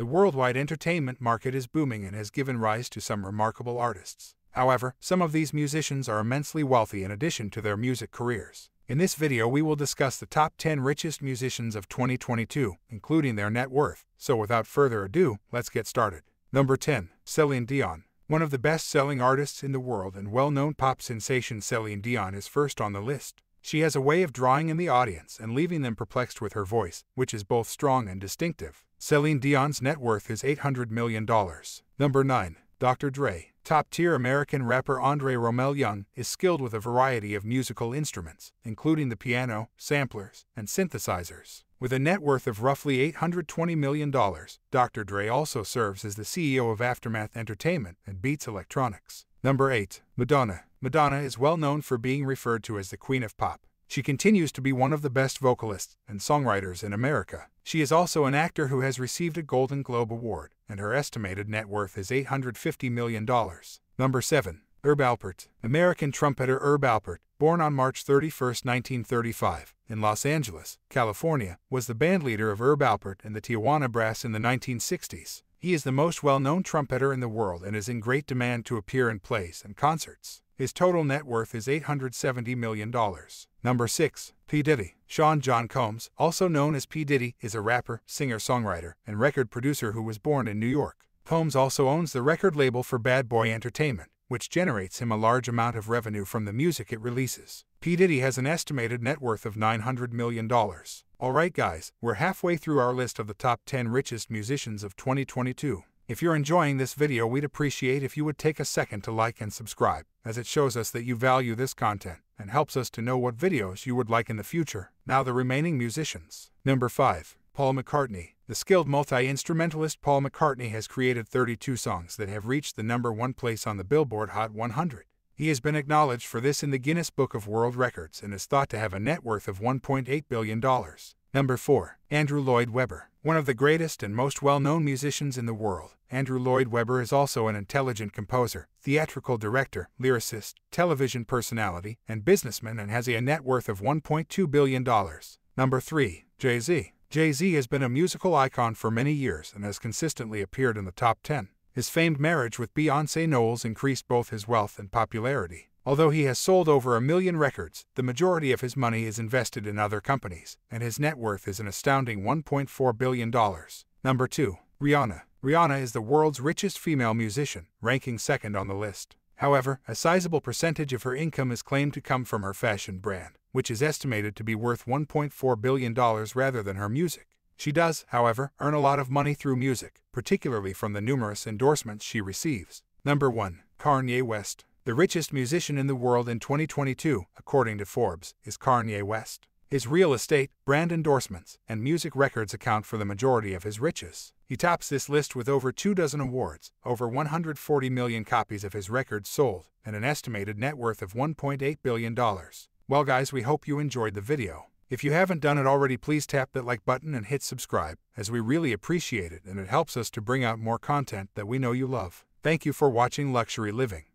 The worldwide entertainment market is booming and has given rise to some remarkable artists. However, some of these musicians are immensely wealthy in addition to their music careers. In this video, we will discuss the top 10 richest musicians of 2022, including their net worth. So without further ado, let's get started. Number 10. Celine Dion. One of the best-selling artists in the world and well-known pop sensation Celine Dion is first on the list. She has a way of drawing in the audience and leaving them perplexed with her voice, which is both strong and distinctive. Celine Dion's net worth is $800 million. Number 9. Dr. Dre. Top-tier American rapper Andre Romelle Young is skilled with a variety of musical instruments, including the piano, samplers, and synthesizers. With a net worth of roughly $820 million, Dr. Dre also serves as the CEO of Aftermath Entertainment and Beats Electronics. Number 8. Madonna. Madonna is well known for being referred to as the Queen of Pop. She continues to be one of the best vocalists and songwriters in America. She is also an actor who has received a Golden Globe Award, and her estimated net worth is $850 million. Number 7. Herb Alpert. American trumpeter Herb Alpert, born on March 31, 1935, in Los Angeles, California, was the bandleader of Herb Alpert and the Tijuana Brass in the 1960s. He is the most well-known trumpeter in the world and is in great demand to appear in plays and concerts. His total net worth is $870 million. Number 6. P. Diddy. Sean John Combs, also known as P. Diddy, is a rapper, singer-songwriter, and record producer who was born in New York. Combs also owns the record label for Bad Boy Entertainment, which generates him a large amount of revenue from the music it releases. P. Diddy has an estimated net worth of $900 million. Alright guys, we're halfway through our list of the top 10 richest musicians of 2022. If you're enjoying this video, we'd appreciate if you would take a second to like and subscribe, as it shows us that you value this content and helps us to know what videos you would like in the future. Now the remaining musicians. Number 5. Paul McCartney. The skilled multi-instrumentalist Paul McCartney has created 32 songs that have reached the number one place on the Billboard Hot 100. He has been acknowledged for this in the Guinness Book of World Records and is thought to have a net worth of $1.8 billion. Number 4. Andrew Lloyd Webber. One of the greatest and most well-known musicians in the world, Andrew Lloyd Webber is also an intelligent composer, theatrical director, lyricist, television personality, and businessman and has a net worth of $1.2 billion. Number 3. Jay-Z. Jay-Z has been a musical icon for many years and has consistently appeared in the top 10. His famed marriage with Beyoncé Knowles increased both his wealth and popularity. Although he has sold over a million records, the majority of his money is invested in other companies, and his net worth is an astounding $1.4 billion. Number 2. Rihanna. Rihanna is the world's richest female musician, ranking second on the list. However, a sizable percentage of her income is claimed to come from her fashion brand, which is estimated to be worth $1.4 billion rather than her music. She does, however, earn a lot of money through music, particularly from the numerous endorsements she receives. Number 1. Kanye West. The richest musician in the world in 2022, according to Forbes, is Kanye West. His real estate, brand endorsements, and music records account for the majority of his riches. He tops this list with over two dozen awards, over 140 million copies of his records sold, and an estimated net worth of $1.8 billion. Well guys, we hope you enjoyed the video. If you haven't done it already, please tap that like button and hit subscribe, as we really appreciate it and it helps us to bring out more content that we know you love. Thank you for watching Luxury Living.